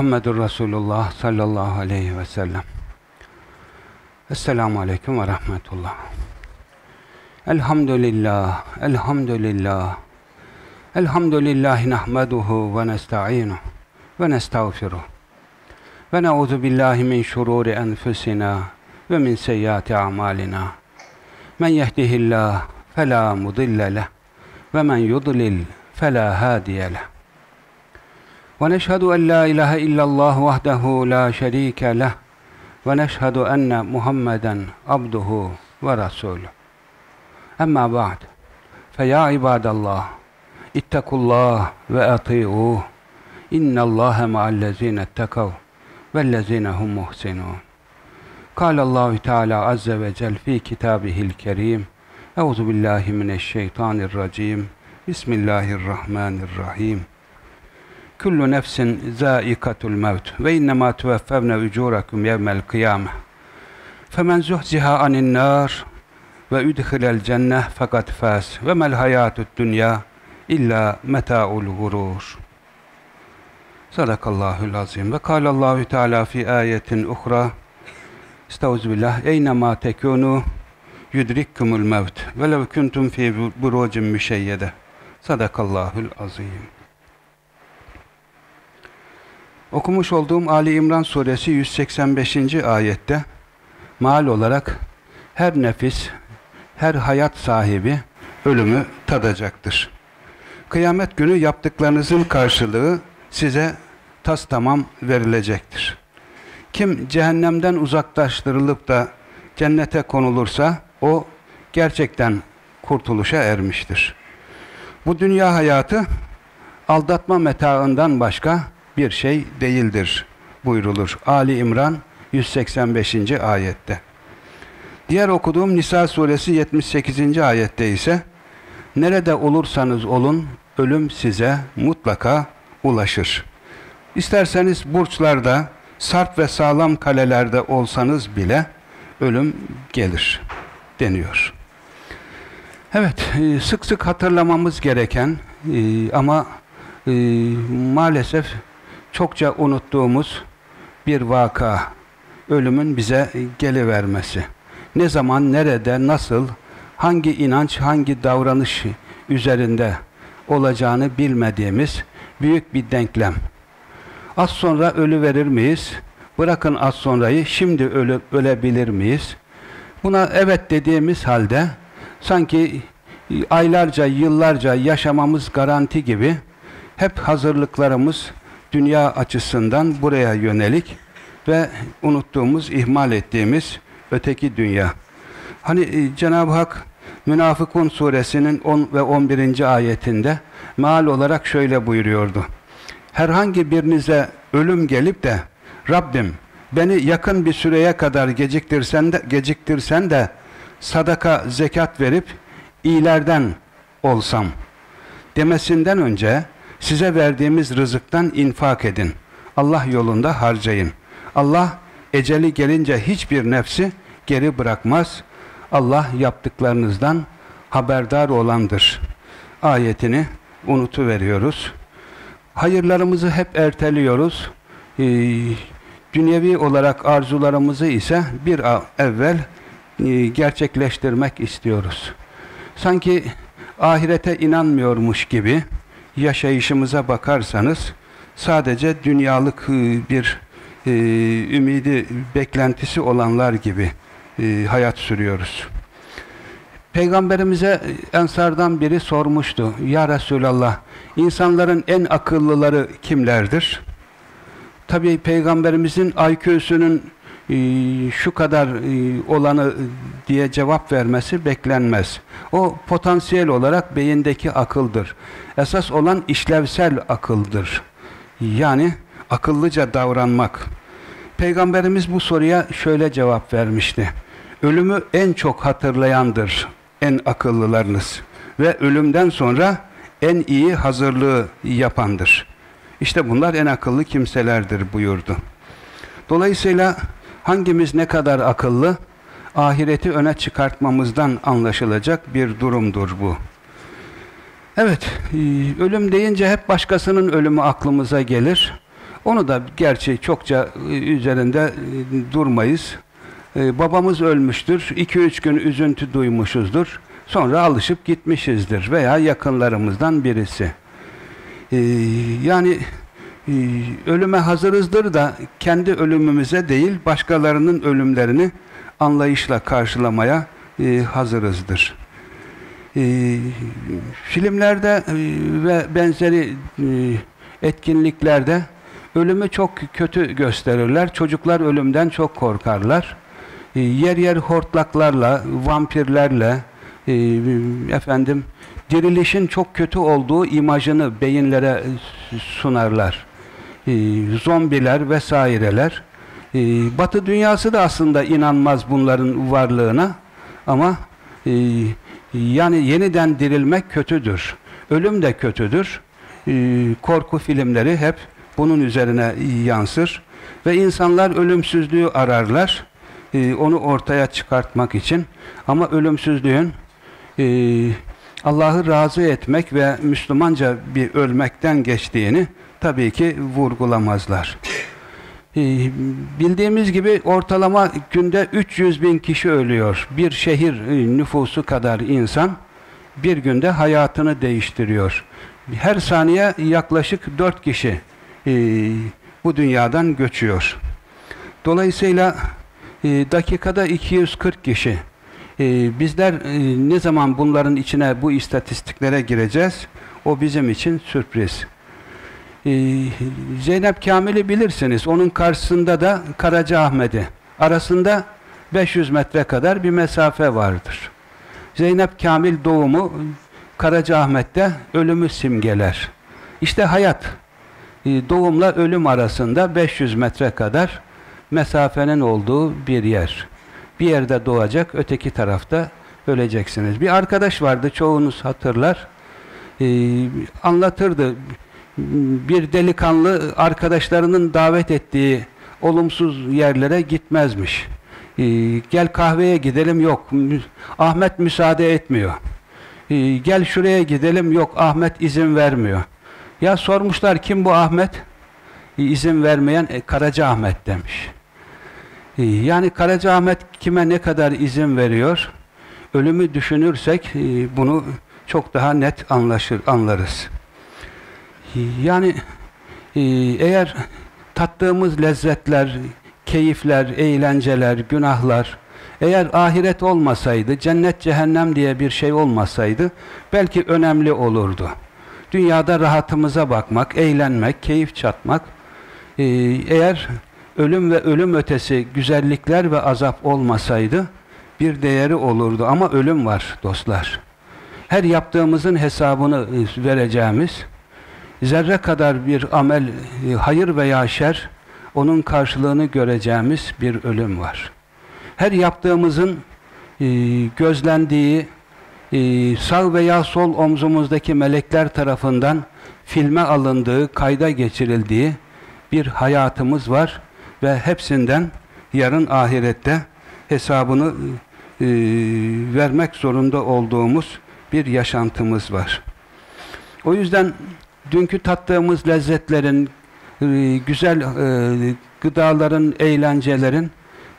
Muhammedur Resulullah sallallahu aleyhi ve sellem. Esselamu aleyküm ve rahmetullah. Elhamdülillah, elhamdülillah. Elhamdülillahi nahmeduhu ve nesta'inuhu ve nestağfiruh. Ve ne'udhu billahi min şururi enfusina ve min seyyiati a'malina. Men yehdihillah fela mudille leh ve men yudlil fela hadiye leh. ونشهد أن لا إله إلا الله وحده لا شريك له ونشهد أن محمدا عبده ورسوله أما بعد فيا عباد الله اتقوا الله وأطيعوه إن الله مع الذين اتقوا والذين هم محسنون قال الله تعالى عز وجل في كتابه الكريم أعوذ بالله من الشيطان الرجيم بسم الله الرحمن الرحيم Kullu nefsin zâikatul mevt ve innemâ tuvaffevne ucûrekum yevmel kıyâmeh. Femen zuhziha anin nâr ve udkhilel cenneh fakat fâs ve mel hayâtud dünya illa meta'ul gurur. Sadakallahul azim ve kâlallahu teâlâ fi ayetin uhra Estağfirullah. Eynemâ tekûnû yudrikkumul mevt ve lev kuntum fî burucin müşeyyede. Sadakallahul azim. Okumuş olduğum Ali İmran suresi 185. ayette mal olarak her nefis, her hayat sahibi ölümü tadacaktır. Kıyamet günü yaptıklarınızın karşılığı size tas tamam verilecektir. Kim cehennemden uzaklaştırılıp da cennete konulursa o gerçekten kurtuluşa ermiştir. Bu dünya hayatı aldatma metaından başka bir şey değildir buyrulur. Ali İmran 185. ayette. Diğer okuduğum Nisa suresi 78. ayette ise nerede olursanız olun ölüm size mutlaka ulaşır. İsterseniz burçlarda, sarp ve sağlam kalelerde olsanız bile ölüm gelir deniyor. Evet, e, sık sık hatırlamamız gereken e, ama e, maalesef çokça unuttuğumuz bir vaka, ölümün bize gelivermesi. Ne zaman, nerede, nasıl, hangi inanç, hangi davranış üzerinde olacağını bilmediğimiz büyük bir denklem. Az sonra ölü verir miyiz? Bırakın az sonrayı, şimdi ölü, ölebilir miyiz? Buna evet dediğimiz halde sanki aylarca, yıllarca yaşamamız garanti gibi hep hazırlıklarımız dünya açısından buraya yönelik ve unuttuğumuz, ihmal ettiğimiz öteki dünya. Hani e, Cenab-ı Hak Münafıkun suresinin 10 ve 11. ayetinde meal olarak şöyle buyuruyordu. Herhangi birinize ölüm gelip de Rabbim beni yakın bir süreye kadar geciktirsen de, geciktirsen de sadaka, zekat verip iyilerden olsam demesinden önce size verdiğimiz rızıktan infak edin. Allah yolunda harcayın. Allah eceli gelince hiçbir nefsi geri bırakmaz. Allah yaptıklarınızdan haberdar olandır. Ayetini unutuveriyoruz. Hayırlarımızı hep erteliyoruz. Ee, dünyevi olarak arzularımızı ise bir evvel e, gerçekleştirmek istiyoruz. Sanki ahirete inanmıyormuş gibi yaşayışımıza bakarsanız sadece dünyalık e, bir e, ümidi, beklentisi olanlar gibi e, hayat sürüyoruz. Peygamberimize Ensardan biri sormuştu. Ya Resulallah, insanların en akıllıları kimlerdir? Tabii Peygamberimizin IQ'sünün e, şu kadar e, olanı diye cevap vermesi beklenmez. O potansiyel olarak beyindeki akıldır. Esas olan işlevsel akıldır. Yani akıllıca davranmak. Peygamberimiz bu soruya şöyle cevap vermişti. Ölümü en çok hatırlayandır en akıllılarınız ve ölümden sonra en iyi hazırlığı yapandır. İşte bunlar en akıllı kimselerdir buyurdu. Dolayısıyla hangimiz ne kadar akıllı, ahireti öne çıkartmamızdan anlaşılacak bir durumdur bu. Evet, e, ölüm deyince hep başkasının ölümü aklımıza gelir. Onu da gerçi çokça e, üzerinde e, durmayız. Babamız ölmüştür, 2-3 gün üzüntü duymuşuzdur. Sonra alışıp gitmişizdir veya yakınlarımızdan birisi. Yani ölüme hazırızdır da kendi ölümümüze değil başkalarının ölümlerini anlayışla karşılamaya e, hazırızdır. E, filmlerde e, ve benzeri e, etkinliklerde ölümü çok kötü gösterirler. Çocuklar ölümden çok korkarlar. E, yer yer hortlaklarla, vampirlerle, efendim dirilişin çok kötü olduğu imajını beyinlere sunarlar. E, zombiler vesaireler. E, Batı dünyası da aslında inanmaz bunların varlığına ama e, yani yeniden dirilmek kötüdür. Ölüm de kötüdür. Korku filmleri hep bunun üzerine yansır ve insanlar ölümsüzlüğü ararlar. Onu ortaya çıkartmak için ama ölümsüzlüğün Allah'ı razı etmek ve Müslümanca bir ölmekten geçtiğini tabii ki vurgulamazlar. Ee, bildiğimiz gibi ortalama günde 300 bin kişi ölüyor. Bir şehir e, nüfusu kadar insan bir günde hayatını değiştiriyor. Her saniye yaklaşık 4 kişi e, bu dünyadan göçüyor. Dolayısıyla e, dakikada 240 kişi. bizler ne zaman bunların içine bu istatistiklere gireceğiz? O bizim için sürpriz. Ee, Zeynep Kamil'i bilirsiniz. Onun karşısında da Karacaahmet'i. Arasında 500 metre kadar bir mesafe vardır. Zeynep Kamil doğumu Karacaahmet'te ölümü simgeler. İşte hayat. Ee, doğumla ölüm arasında 500 metre kadar mesafenin olduğu bir yer. Bir yerde doğacak, öteki tarafta öleceksiniz. Bir arkadaş vardı, çoğunuz hatırlar. Ee, anlatırdı bir delikanlı arkadaşlarının davet ettiği olumsuz yerlere gitmezmiş. Ee, gel kahveye gidelim yok. Ahmet müsaade etmiyor. Ee, gel şuraya gidelim yok. Ahmet izin vermiyor. Ya sormuşlar kim bu Ahmet? Ee, izin vermeyen e, Karaca Ahmet demiş. Ee, yani Karaca Ahmet kime ne kadar izin veriyor? Ölümü düşünürsek e, bunu çok daha net anlaşır, anlarız. Yani e, eğer tattığımız lezzetler, keyifler, eğlenceler, günahlar eğer ahiret olmasaydı, cennet cehennem diye bir şey olmasaydı belki önemli olurdu. Dünyada rahatımıza bakmak, eğlenmek, keyif çatmak e, eğer ölüm ve ölüm ötesi güzellikler ve azap olmasaydı bir değeri olurdu ama ölüm var dostlar. Her yaptığımızın hesabını e, vereceğimiz zerre kadar bir amel, e, hayır veya şer, onun karşılığını göreceğimiz bir ölüm var. Her yaptığımızın e, gözlendiği, e, sağ veya sol omzumuzdaki melekler tarafından filme alındığı, kayda geçirildiği bir hayatımız var ve hepsinden yarın ahirette hesabını vermek zorunda olduğumuz bir yaşantımız var. O yüzden dünkü tattığımız lezzetlerin, e, güzel e, gıdaların, eğlencelerin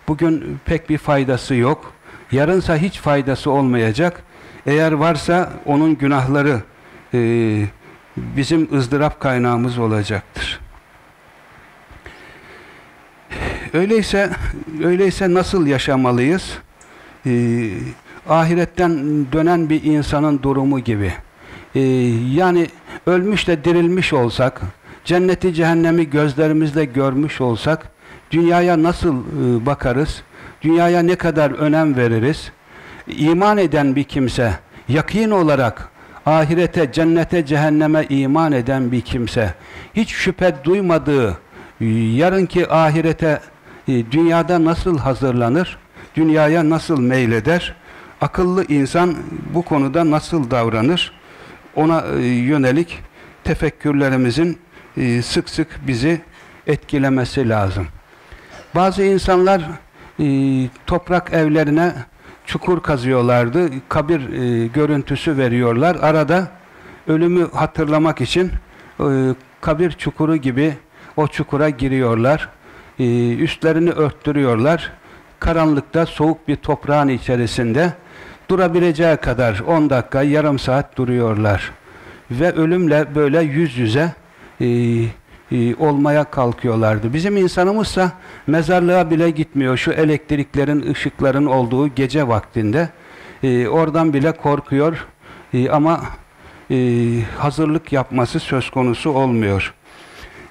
bugün pek bir faydası yok. Yarınsa hiç faydası olmayacak. Eğer varsa onun günahları e, bizim ızdırap kaynağımız olacaktır. Öyleyse öyleyse nasıl yaşamalıyız? ahiretten dönen bir insanın durumu gibi. Yani ölmüş de dirilmiş olsak, cenneti cehennemi gözlerimizle görmüş olsak, dünyaya nasıl e, bakarız? Dünyaya ne kadar önem veririz? İman eden bir kimse, yakin olarak ahirete, cennete, cehenneme iman eden bir kimse, hiç şüphe duymadığı, yarınki ahirete e, dünyada nasıl hazırlanır? Dünyaya nasıl meyleder? Akıllı insan bu konuda nasıl davranır? Ona e, yönelik tefekkürlerimizin e, sık sık bizi etkilemesi lazım. Bazı insanlar e, toprak evlerine çukur kazıyorlardı, kabir görüntüsü veriyorlar. Arada ölümü hatırlamak için kabir çukuru gibi o çukura giriyorlar. Üstlerini örttürüyorlar. Karanlıkta soğuk bir toprağın içerisinde durabileceği kadar 10 dakika, yarım saat duruyorlar. Ve ölümle böyle yüz yüze e, e, olmaya kalkıyorlardı. Bizim insanımızsa mezarlığa bile gitmiyor. Şu elektriklerin, ışıkların olduğu gece vaktinde e, oradan bile korkuyor. E, ama e, hazırlık yapması söz konusu olmuyor.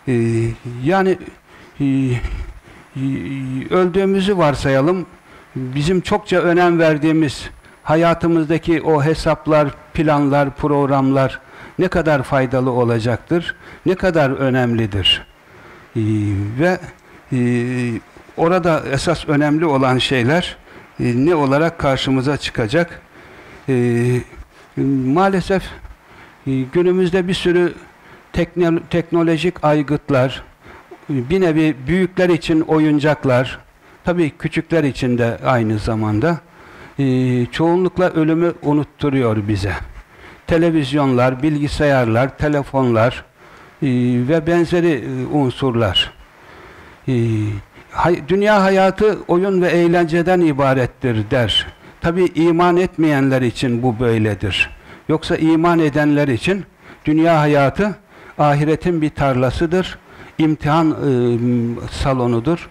E, yani e, e, öldüğümüzü varsayalım. Bizim çokça önem verdiğimiz hayatımızdaki o hesaplar, planlar, programlar ne kadar faydalı olacaktır, ne kadar önemlidir. Ee, ve e, orada esas önemli olan şeyler e, ne olarak karşımıza çıkacak? E, maalesef e, günümüzde bir sürü tekno teknolojik aygıtlar, bir nevi büyükler için oyuncaklar, tabii küçükler için de aynı zamanda e, çoğunlukla ölümü unutturuyor bize. Televizyonlar, bilgisayarlar, telefonlar e, ve benzeri e, unsurlar. E, hay, dünya hayatı oyun ve eğlenceden ibarettir der. Tabi iman etmeyenler için bu böyledir. Yoksa iman edenler için dünya hayatı ahiretin bir tarlasıdır, imtihan e, salonudur.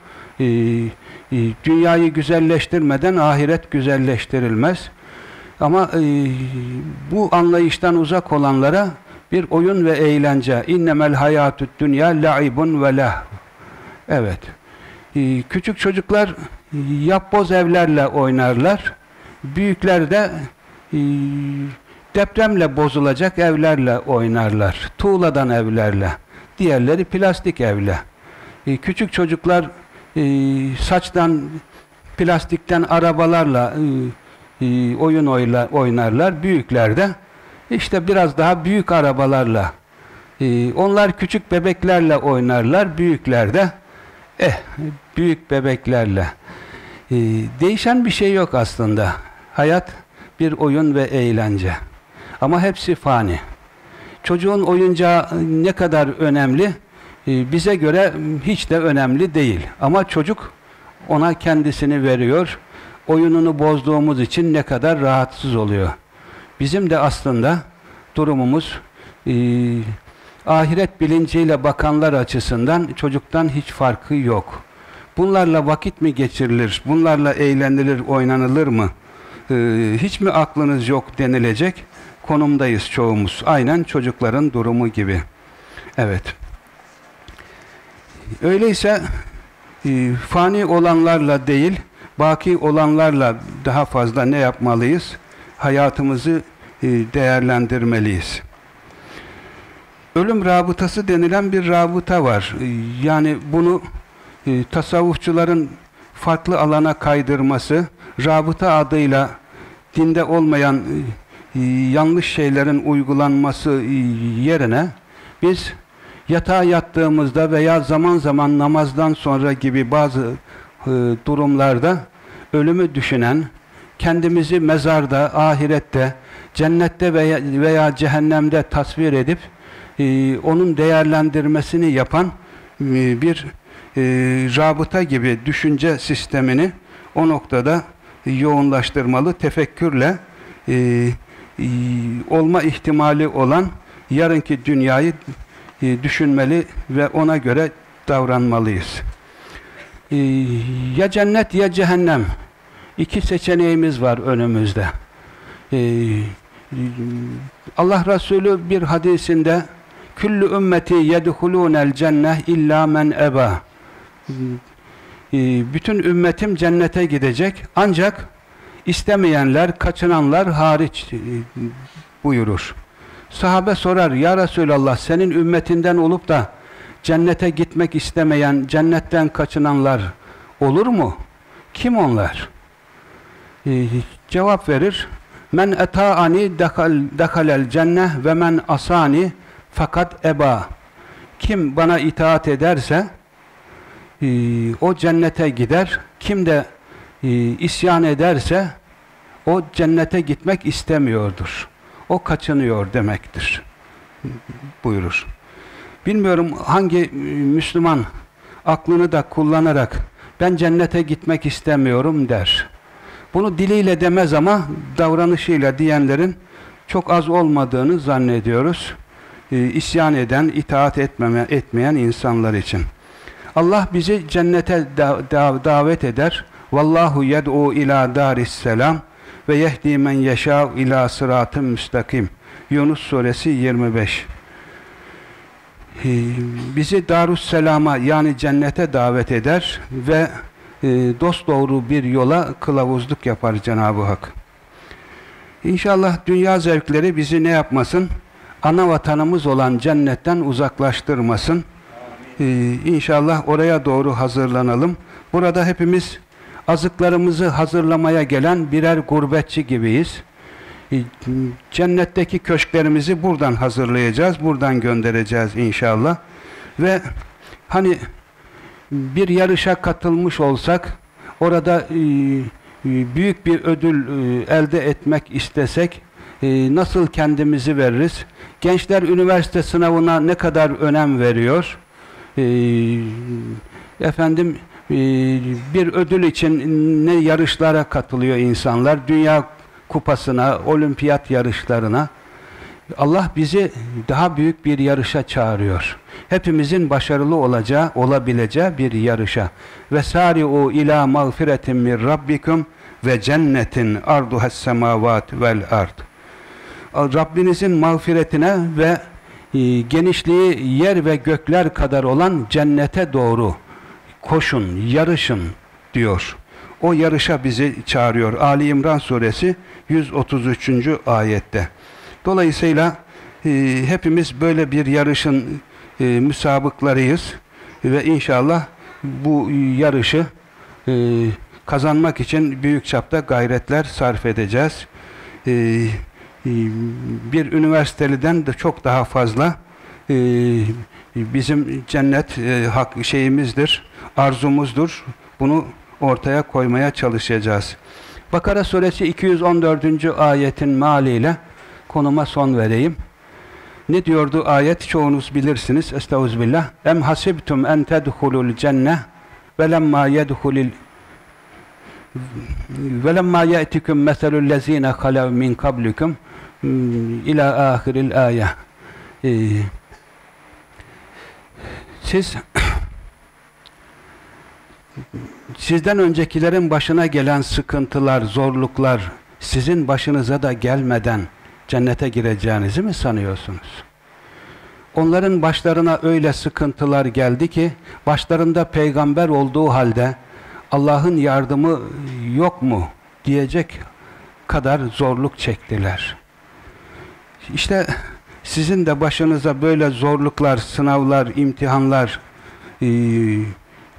Dünyayı güzelleştirmeden ahiret güzelleştirilmez. Ama e, bu anlayıştan uzak olanlara bir oyun ve eğlence. İnnemel hayatü't dünya laibun ve lah. Evet. E, küçük çocuklar yapboz evlerle oynarlar. Büyükler de e, depremle bozulacak evlerle oynarlar. Tuğladan evlerle. Diğerleri plastik evle. E, küçük çocuklar e, saçtan, plastikten arabalarla e, e, oyun oynarlar. Büyükler de işte biraz daha büyük arabalarla. E, onlar küçük bebeklerle oynarlar. Büyükler de eh, büyük bebeklerle. Değişen bir şey yok aslında. Hayat bir oyun ve eğlence. Ama hepsi fani. Çocuğun oyuncağı ne kadar önemli? E, bize göre hiç de önemli değil. Ama çocuk ona kendisini veriyor. Oyununu bozduğumuz için ne kadar rahatsız oluyor. Bizim de aslında durumumuz e, ahiret bilinciyle bakanlar açısından çocuktan hiç farkı yok. Bunlarla vakit mi geçirilir, bunlarla eğlenilir, oynanılır mı? E, hiç mi aklınız yok denilecek konumdayız çoğumuz. Aynen çocukların durumu gibi. Evet. Öyleyse e, fani olanlarla değil, baki olanlarla daha fazla ne yapmalıyız? Hayatımızı e, değerlendirmeliyiz. Ölüm rabıtası denilen bir rabıta var. E, yani bunu e, tasavvufçuların farklı alana kaydırması, rabıta adıyla dinde olmayan e, yanlış şeylerin uygulanması e, yerine biz yatağa yattığımızda veya zaman zaman namazdan sonra gibi bazı e, durumlarda ölümü düşünen, kendimizi mezarda, ahirette, cennette veya, veya cehennemde tasvir edip e, onun değerlendirmesini yapan e, bir e, rabıta gibi düşünce sistemini o noktada yoğunlaştırmalı, tefekkürle e, e, olma ihtimali olan yarınki dünyayı düşünmeli ve ona göre davranmalıyız. E, ya cennet ya cehennem. İki seçeneğimiz var önümüzde. E, Allah Resulü bir hadisinde Küllü ümmeti yedhulûnel cenneh illa men eba bütün ümmetim cennete gidecek ancak istemeyenler, kaçınanlar hariç buyurur. Sahabe sorar, Ya Resulallah senin ümmetinden olup da cennete gitmek istemeyen, cennetten kaçınanlar olur mu? Kim onlar? Ee, cevap verir, Men eta'ani dehalel cenneh ve men asani fakat eba. Kim bana itaat ederse e, o cennete gider. Kim de e, isyan ederse o cennete gitmek istemiyordur o kaçınıyor demektir buyurur. Bilmiyorum hangi e, Müslüman aklını da kullanarak ben cennete gitmek istemiyorum der. Bunu diliyle demez ama davranışıyla diyenlerin çok az olmadığını zannediyoruz. E, isyan eden, itaat etmeme, etmeyen insanlar için. Allah bizi cennete da, da, davet eder. Vallahu yed'u ila daris selam ve yehdi men yeşâ ila sıratın müstakim. Yunus suresi 25. Ee, bizi Darusselam'a yani cennete davet eder ve e, dost doğru bir yola kılavuzluk yapar Cenab-ı Hak. İnşallah dünya zevkleri bizi ne yapmasın? Ana vatanımız olan cennetten uzaklaştırmasın. Ee, inşallah oraya doğru hazırlanalım. Burada hepimiz azıklarımızı hazırlamaya gelen birer gurbetçi gibiyiz. Ee, cennetteki köşklerimizi buradan hazırlayacağız, buradan göndereceğiz inşallah. Ve hani bir yarışa katılmış olsak, orada e, e, büyük bir ödül e, elde etmek istesek, nasıl kendimizi veririz? Gençler üniversite sınavına ne kadar önem veriyor? Efendim bir ödül için ne yarışlara katılıyor insanlar? Dünya kupasına, olimpiyat yarışlarına. Allah bizi daha büyük bir yarışa çağırıyor. Hepimizin başarılı olacağı, olabileceği bir yarışa. Ve sari'u ila mağfiretin min rabbikum ve cennetin arduhes semavat vel ard. Rabbinizin mağfiretine ve e, genişliği yer ve gökler kadar olan cennete doğru koşun, yarışın diyor. O yarışa bizi çağırıyor. Ali İmran suresi 133. ayette. Dolayısıyla e, hepimiz böyle bir yarışın e, müsabıklarıyız ve inşallah bu yarışı e, kazanmak için büyük çapta gayretler sarf edeceğiz. E, e, bir üniversiteliden de çok daha fazla e, bizim cennet e, hak şeyimizdir, arzumuzdur. Bunu ortaya koymaya çalışacağız. Bakara suresi 214. ayetin maliyle konuma son vereyim. Ne diyordu ayet? Çoğunuz bilirsiniz. Estağfirullah. Em hasibtum en tedhulul cenne ve lemma yedhulil ve lemma ye'tikum meselul lezine halav min kablikum ila ahiril ayet. Ee, siz sizden öncekilerin başına gelen sıkıntılar, zorluklar sizin başınıza da gelmeden cennete gireceğinizi mi sanıyorsunuz? Onların başlarına öyle sıkıntılar geldi ki başlarında peygamber olduğu halde Allah'ın yardımı yok mu diyecek kadar zorluk çektiler. İşte sizin de başınıza böyle zorluklar, sınavlar, imtihanlar e,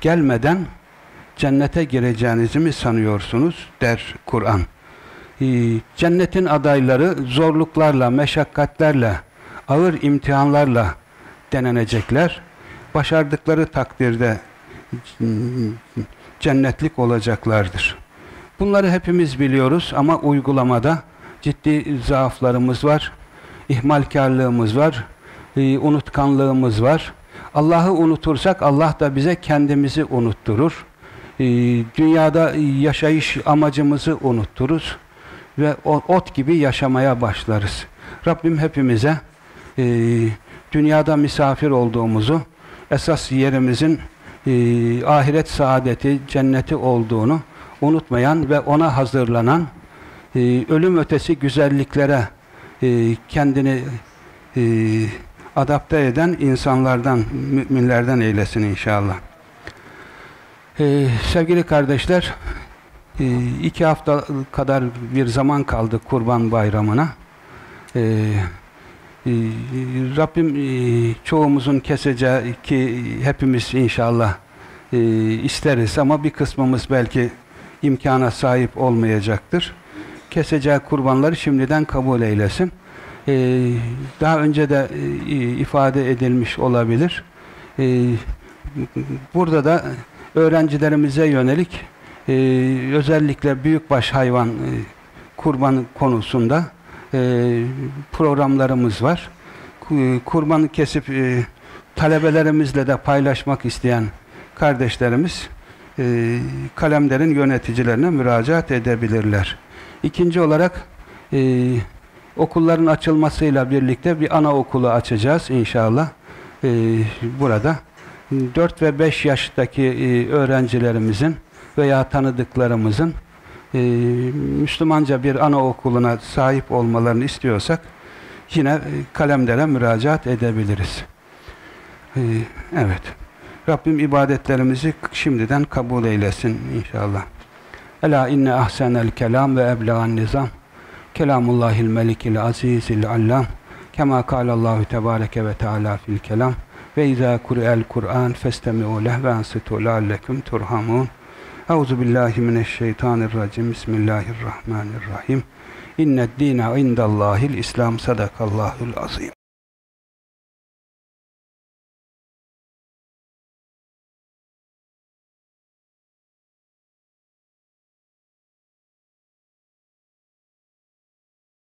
gelmeden cennete gireceğinizi mi sanıyorsunuz der Kur'an. Ee, cennetin adayları zorluklarla, meşakkatlerle, ağır imtihanlarla denenecekler. Başardıkları takdirde cennetlik olacaklardır. Bunları hepimiz biliyoruz ama uygulamada ciddi zaaflarımız var, ihmalkarlığımız var, e, unutkanlığımız var. Allah'ı unutursak Allah da bize kendimizi unutturur. E, dünyada yaşayış amacımızı unutturuz ve ot gibi yaşamaya başlarız. Rabbim hepimize e, dünyada misafir olduğumuzu, esas yerimizin e, ahiret saadeti, cenneti olduğunu unutmayan ve ona hazırlanan, e, ölüm ötesi güzelliklere kendini adapte eden insanlardan, müminlerden eylesin inşallah. Ee, sevgili kardeşler, e, iki hafta kadar bir zaman kaldı Kurban Bayramı'na. Ee, e, Rabbim e, çoğumuzun keseceği ki hepimiz inşallah isteriz ama bir kısmımız belki imkana sahip olmayacaktır. Keseceği kurbanları şimdiden kabul eylesin. Ee, daha önce de ifade edilmiş olabilir. Ee, burada da öğrencilerimize yönelik e, özellikle büyükbaş hayvan e, kurban konusunda e, programlarımız var. Kurbanı kesip e, talebelerimizle de paylaşmak isteyen kardeşlerimiz e, kalemlerin yöneticilerine müracaat edebilirler. İkinci olarak e, okulların açılmasıyla birlikte bir anaokulu açacağız inşallah. E, burada 4 ve 5 yaştaki e, öğrencilerimizin veya tanıdıklarımızın e, Müslümanca bir anaokuluna sahip olmalarını istiyorsak yine e, kalemlere müracaat edebiliriz. Evet. Rabbim ibadetlerimizi şimdiden kabul eylesin inşallah. Ela inne ahsenel kelam ve eblagan nizam. Kelamullahil melikil azizil allam. Kema kâlallahu tebâreke ve teâlâ fil kelam. Ve izâ kuri'el Kur'an festemi'u leh ve ansitu la'allekum turhamun. Euzu billahi mineşşeytanirracim. Bismillahirrahmanirrahim. İnned dîne indallâhil İslam sadakallâhul azîm.